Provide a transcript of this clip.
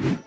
you